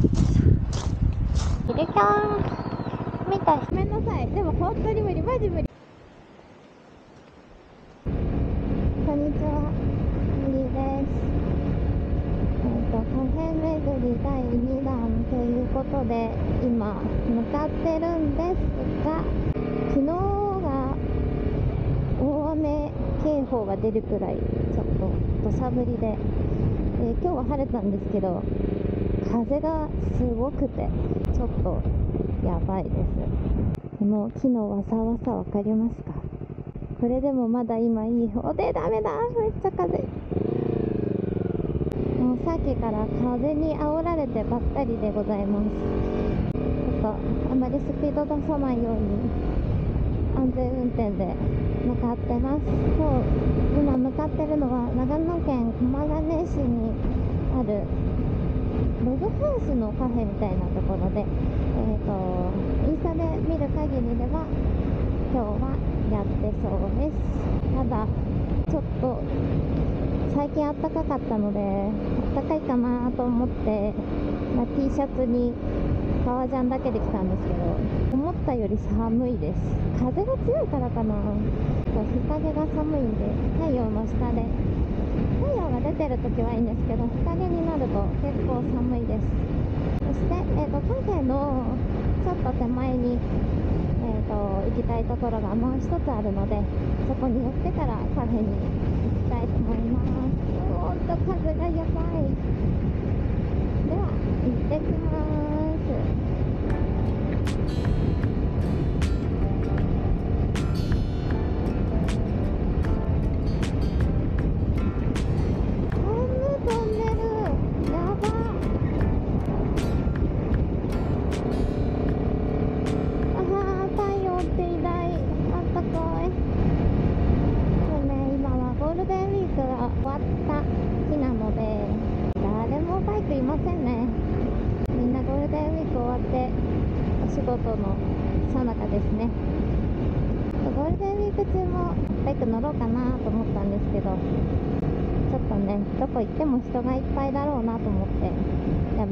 キリキャンみたいごめんなさいでも本当に無理マジ無理こんにちは。無理ですえっ、とカフェ巡り第2弾ということで今向かってるん。ですが昨日が大雨警報が出るくらいちょっと土砂降りで、えー今日は晴れたん。ですけど風がすごくてちょっとやばいです。この木のわさわさわかりますか？これでもまだ今いい。方でダメだ。めっちゃ風。もうさっきから風に煽られてばったりでございます。ちょっとあまりスピード出さないように安全運転で向かってます。今日今向かってるのは長野県駒ヶ根市にあるログハウスのカフェみたいなところで、えー、とインスタで見る限りでは今日はやってそうです。ただちょっと最近あったかかったのであったかいかなと思って、まあ T シャツに革ジャンだけで来たんですけど思ったより寒いです。風が強いからかな。日陰が寒いんで太陽の下で太陽が出てる時はいいんですけど日陰になると結構寒いです。そして、えー、とカフェのちょっと手前に、えー、と行きたいところがもう一つあるのでそこに寄ってからカフェに行きたいと思います。おーっと風がやばい。では行ってきます。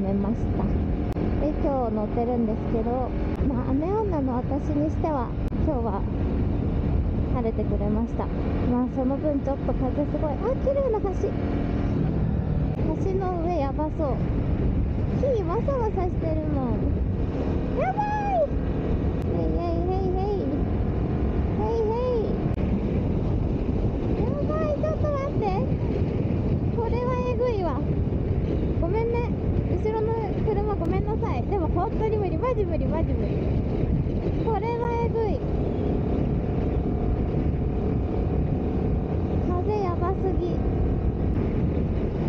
めました。で今日乗ってるんですけどまあ雨女の私にしては今日は晴れてくれました。まあその分ちょっと風すごいあ綺麗な橋。橋の上やばそう。木わさわさしてるもん。やばいへいへいへいへいへいへいやばいちょっと待ってこれはえぐいわごめんね後ろの車ごめんなさい。でも本当に無理。マジ無理マジ無理。これはえぐい。風やばすぎ。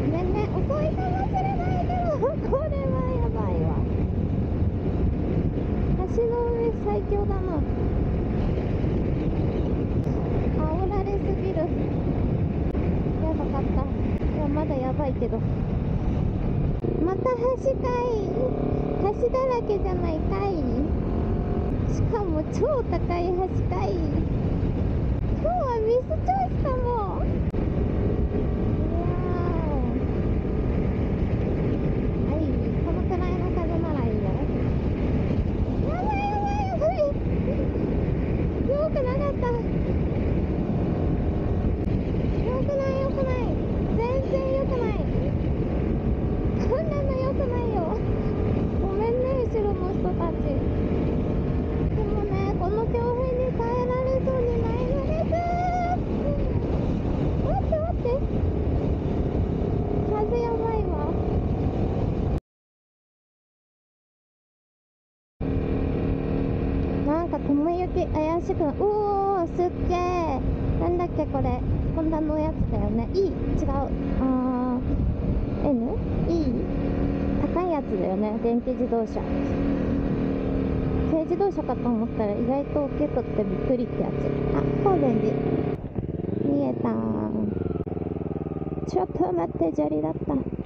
ごめんね。遅いかもしれないけどこれはやばいわ。橋の上最強だな。煽られすぎる。やばかった。いやまだやばいけど。橋かい橋だらけじゃないかいしかも超高い橋かい今日はミスチョイスかもいやーはいこのくらいの風ならいいよやばいやばいやばいよくなかったよくないよくない全然よくないこんなのよくないよごめんね後ろの人たちでもねこの強風に耐えられそうにないのです待って待って風やばいわなんか雲行き怪しくなおおすっげえなんだっけこれ。ホンダのやつだよね。E 違う。あー。N? E? 高いやつだよね。電気自動車。軽自動車かと思ったら意外と大きくってびっくりってやつ。あ高善寺見えたちょっと待って砂利だった。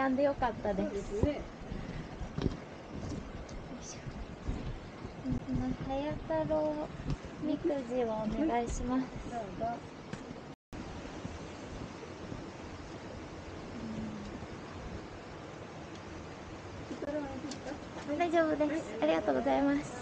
止んでよかったですですね。早太郎みくじをお願いします。大丈夫です。ありがとうございます。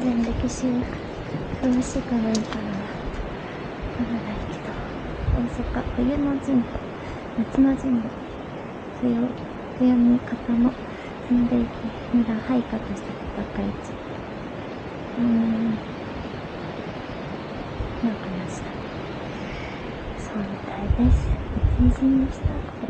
全然歴史詳しくないからわからないけど大阪冬の陣と夏の陣の強強み方の戦歴村配下として戦い地うーんなんかましたそうみたいです成人でしたって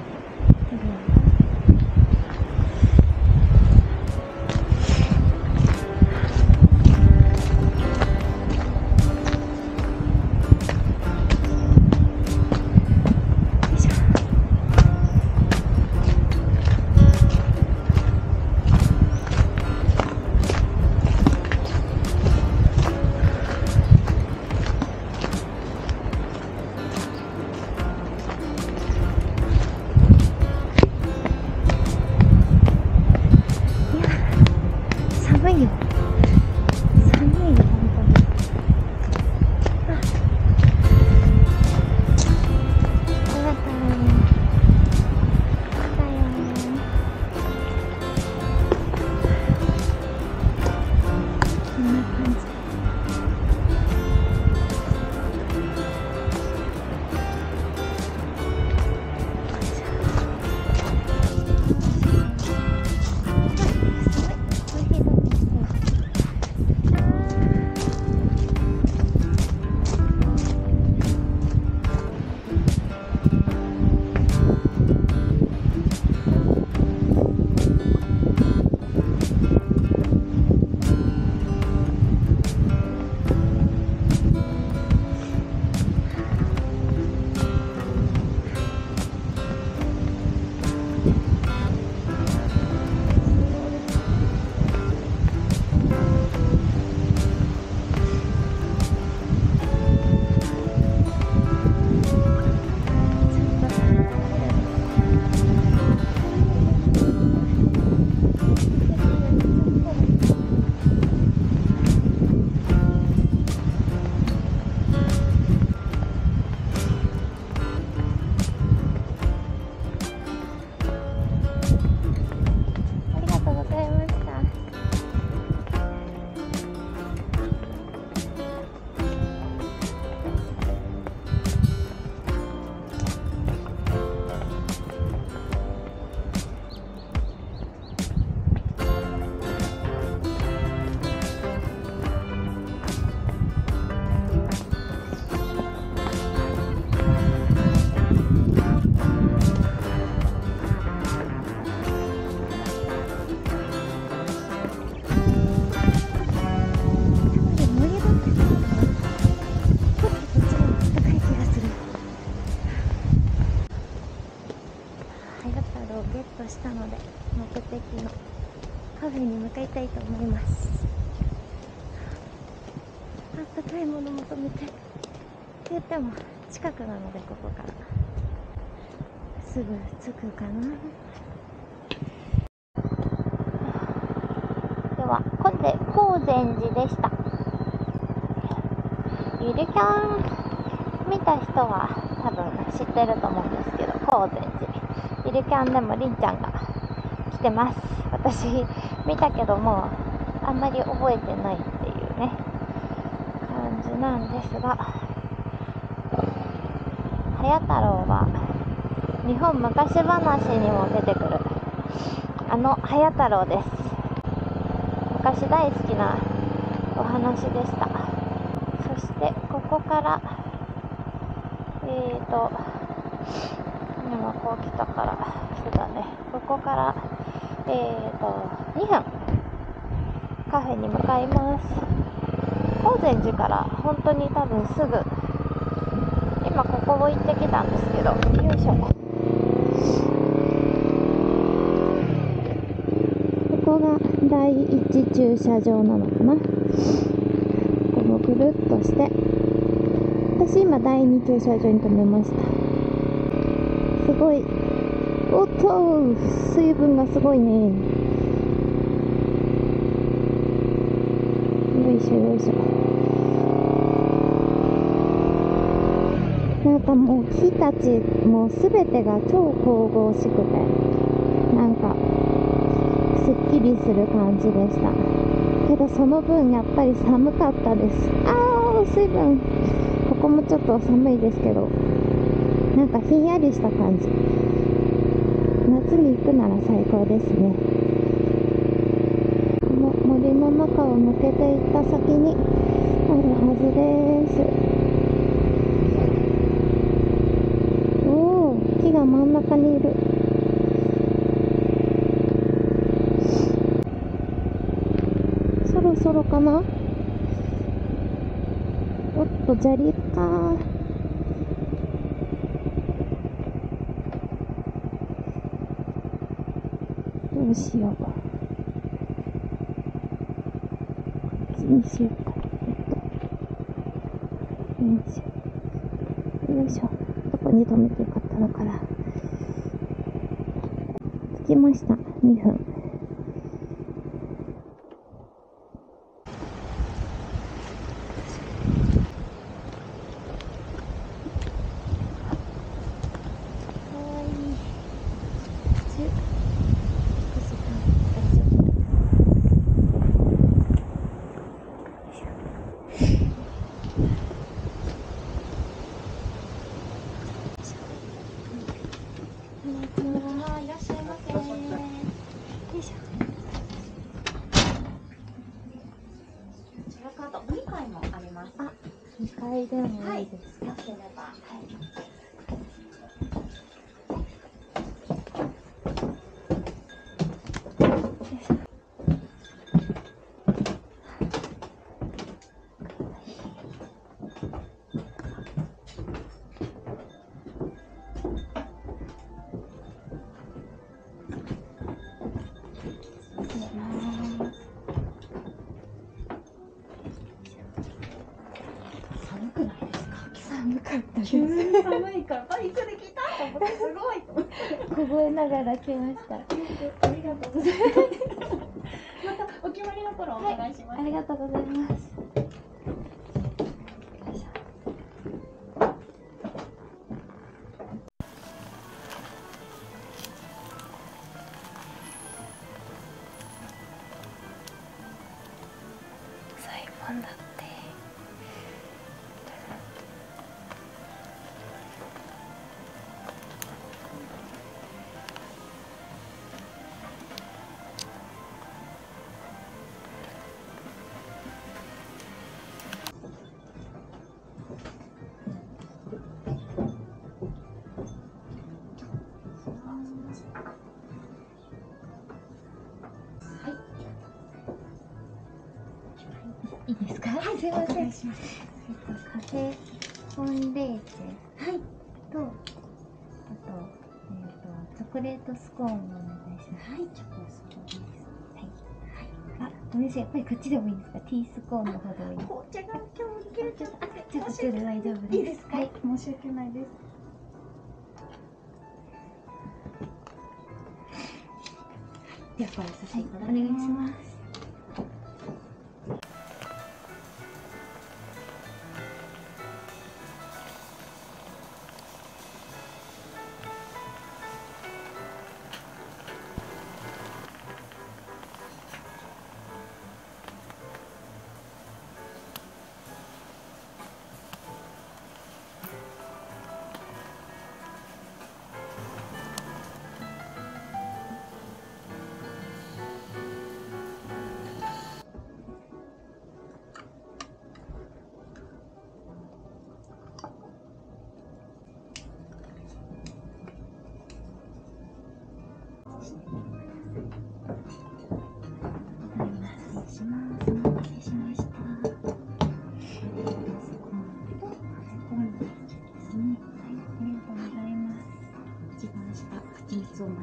すぐ着くかな では、今で高禅寺でした。ゆるキャン見た人は多分知ってると思うんですけど、高禅寺。ゆるキャンでもりんちゃんが来てます。私見たけどもあんまり覚えてないっていうね、感じなんですが、早太郎は日本昔話にも出てくるあの早太郎です。昔大好きなお話でした。そしてここからえーと今こう来たからそうだね。ここからえーと2分カフェに向かいます。高禅寺から本当に多分すぐ今ここを行ってきたんですけどよいしょここが第一駐車場なのかな？ここをぐるっとして。私今第二駐車場に止めました。すごい。おっと水分がすごいね。よいしょよいしょ。なんかもう木たちもう全てが超神々しくてなんかすっきりする感じでした。けどその分やっぱり寒かったです。あー水分。ここもちょっと寒いですけど。なんかひんやりした感じ。夏に行くなら最高ですね。この森の中を抜けていった先にあるはずです。おお木が真ん中にいる。そろかな？おっと砂利かどうしようこっちにしようか。えっとよいしょ。よいしょどこに止めてよかったのかな。着きました。2分かわいいちゅ少し大丈夫いらっしゃいませ。よいしょこちらかと2回もあります。あ2階でもいいですか、よければ。はい。寒くないですか。寒かったです急に寒いからバイクで来たと思ってすごいと思って。凍えながら来ましたありがとうございます。またお決まりの頃お願いします。ありがとうございますすい、ません。えっと、カフェコンレーチェはい。と、あと、えっ、と、チョコレートスコーンをお願いします。はい、チョコスコーンです。あ、ごめんなさい。やっぱりこっちでもいいですか？ティースコーンの方でもいい紅茶が今日切れちゃった。ちょっとそれで大丈夫です。いいですか？はい。申し訳ないです。では、これさせていただきお願いし。ます。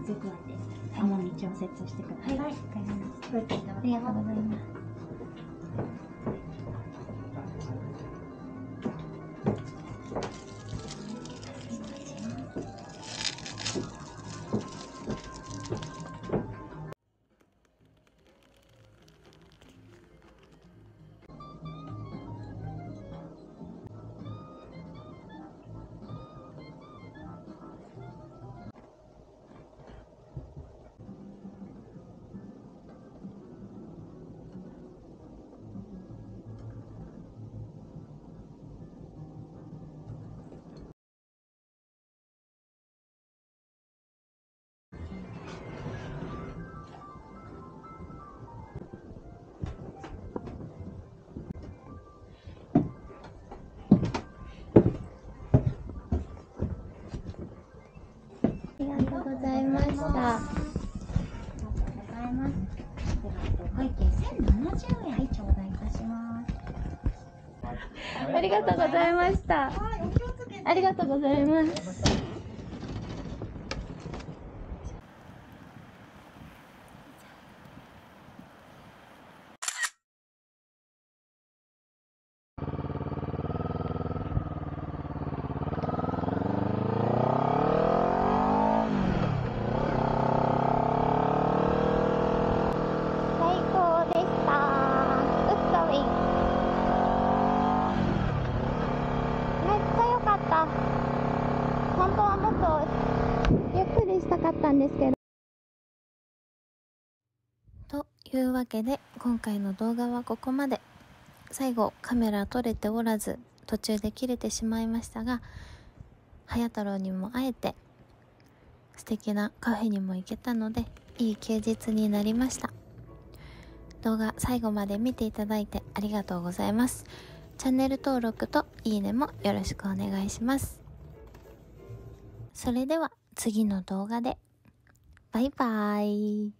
蜜を混ぜ加えて、甘み調節してください。はい、わかりました。ありがとうございます。した。ありがとうございます。では、お会計1070円はい頂戴いたします。ありがとうございました。ありがとうございます。最高でした。ウッドウィン。めっちゃ良かった。本当はもっとゆっくりしたかったんですけど。というわけで今回の動画はここまで。最後カメラ撮れておらず途中で切れてしまいましたが、早太郎にも会えて素敵なカフェにも行けたのでいい休日になりました。動画最後まで見ていただいてありがとうございます。チャンネル登録といいねもよろしくお願いします。それでは次の動画で。バイバーイ。